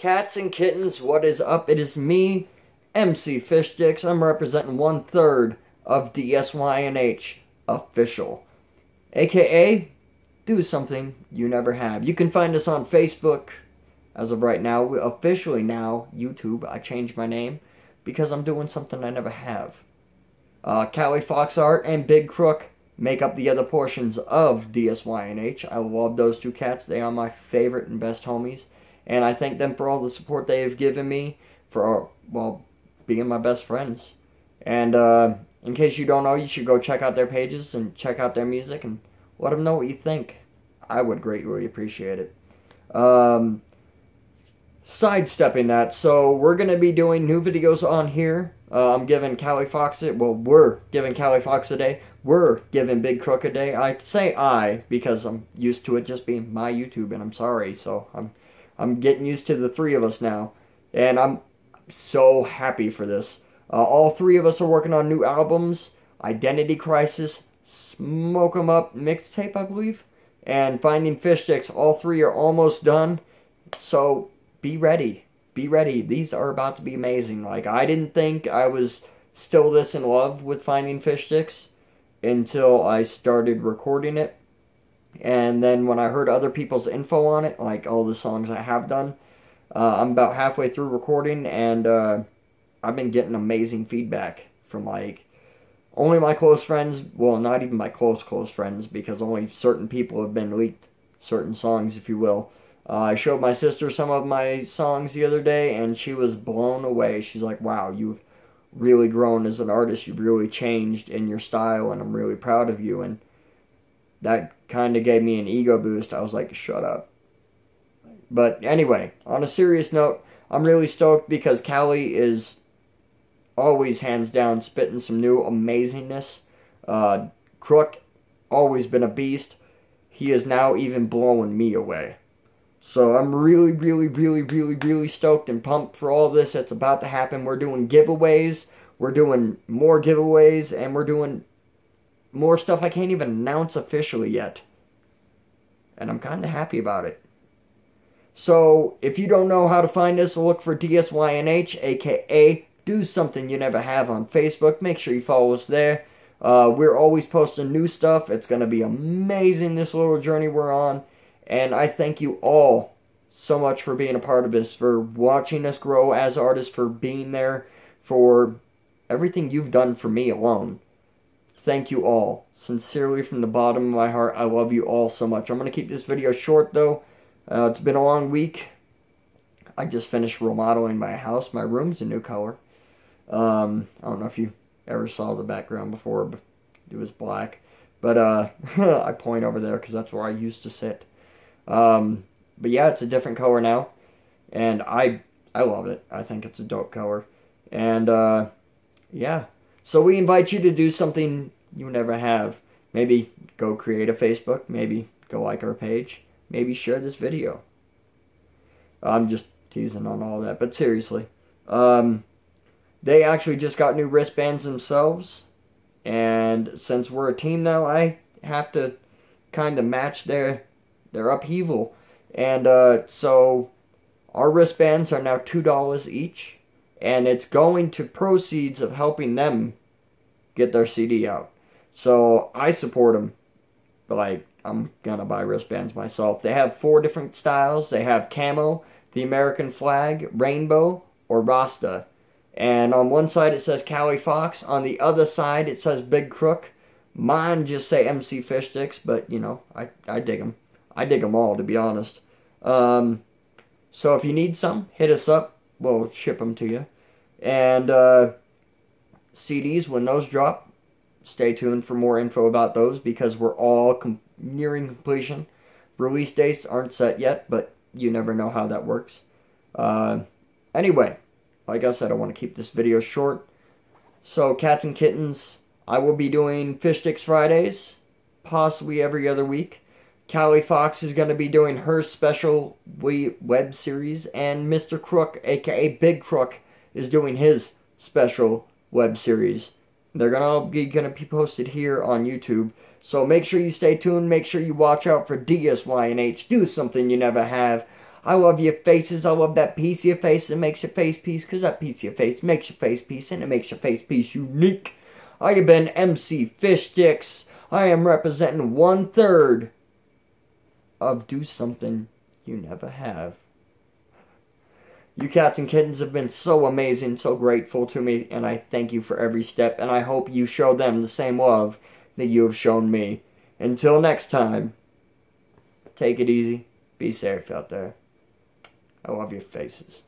Cats and kittens, what is up? It is me, Emcee Fish Stix. I'm representing one third of DSYNH official, aka do something you never have. You can find us on Facebook as of right now, officially now YouTube. I changed my name because I'm doing something I never have. Uh, Kali Fox Art and Big Crook make up the other portions of DSYNH. I love those two cats. They are my favorite and best homies. And I thank them for all the support they have given me for, well, being my best friends. And uh, in case you don't know, you should go check out their pages and check out their music and let them know what you think. I would greatly appreciate it. Um, sidestepping that, so we're going to be doing new videos on here. Uh, I'm giving Kali Fox it. Well, we're giving Kali Fox a day. We're giving Big Crook a day. I say I because I'm used to it just being my YouTube, and I'm sorry. So I'm I'm getting used to the three of us now, and I'm so happy for this. Uh, all three of us are working on new albums: Identity Crisis, Smoke 'Em Up mixtape, I believe, and Finding Fish Stix. All three are almost done. So be ready. Be ready. These are about to be amazing. Like, I didn't think I was still this in love with Finding Fish Stix until I started recording it. And then when I heard other people's info on it, like all the songs I have done, uh, I'm about halfway through recording and uh, I've been getting amazing feedback from like only my close friends, well, not even my close, close friends, because only certain people have been leaked certain songs, if you will. Uh, I showed my sister some of my songs the other day, and she was blown away. She's like, wow, you've really grown as an artist. You've really changed in your style, and I'm really proud of you. And that kind of gave me an ego boost. I was like, shut up. But anyway, on a serious note, I'm really stoked because Kali is always hands down spitting some new amazingness. Uh, Crook, always been a beast. He is now even blowing me away. So I'm really, really, really, really, really stoked and pumped for all this that's about to happen. We're doing giveaways. We're doing more giveaways. And we're doing more stuff I can't even announce officially yet. And I'm kind of happy about it. So if you don't know how to find us, look for DSYNH, aka Do Something You Never Have on Facebook. Make sure you follow us there. Uh, we're always posting new stuff. It's going to be amazing, this little journey we're on. And I thank you all so much for being a part of this, for watching us grow as artists, for being there, for everything you've done for me alone. Thank you all. Sincerely from the bottom of my heart, I love you all so much. I'm going to keep this video short though. Uh, it's been a long week. I just finished remodeling my house. My room's a new color. Um, I don't know if you ever saw the background before, but it was black. But uh, I point over there because that's where I used to sit. Um, but yeah, it's a different color now, and I I love it. I think it's a dope color, and uh, yeah. So we invite you to do something you never have. Maybe go create a Facebook. Maybe go like our page. Maybe share this video. I'm just teasing on all that, but seriously, um, they actually just got new wristbands themselves, and since we're a team now, I have to kind of match their their upheaval. And uh, so our wristbands are now $2 each. And it's going to proceeds of helping them get their CD out. So I support them. But like, I'm to buy wristbands myself. They have four different styles. They have camo, the American flag, rainbow, or Rasta. And on one side it says Kali Fox. On the other side it says Big Crook. Mine just say Emcee Fish Stix, but you know, I, I dig them. I dig them all, to be honest. Um, so if you need some, hit us up. We'll ship them to you. And uh, CDs, when those drop, stay tuned for more info about those because we're all com nearing completion. Release dates aren't set yet, but you never know how that works. Uh, anyway, like I said, I want to keep this video short. So, cats and kittens, I will be doing Fish Stix Fridays, possibly every other week. Kali Fox is going to be doing her special web series, and Mr. Crook, aka Big Crook, is doing his special web series. They're gonna be gonna be posted here on YouTube. So make sure you stay tuned. Make sure you watch out for DSYNH. Do something you never have. I love your faces. I love that piece of your face that makes your face piece, because that piece of your face makes your face piece, and it makes your face piece unique. I have been Emcee Fish Stix. I am representing one third of Do Something You Never Have. You cats and kittens have been so amazing, so grateful to me, and I thank you for every step, and I hope you show them the same love that you have shown me. Until next time, take it easy. Be safe out there. I love your faces.